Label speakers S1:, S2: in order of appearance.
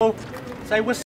S1: Say what's